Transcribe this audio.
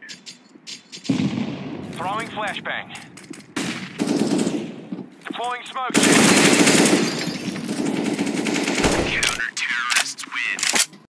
right. Throwing flashbang. Deploying smoke.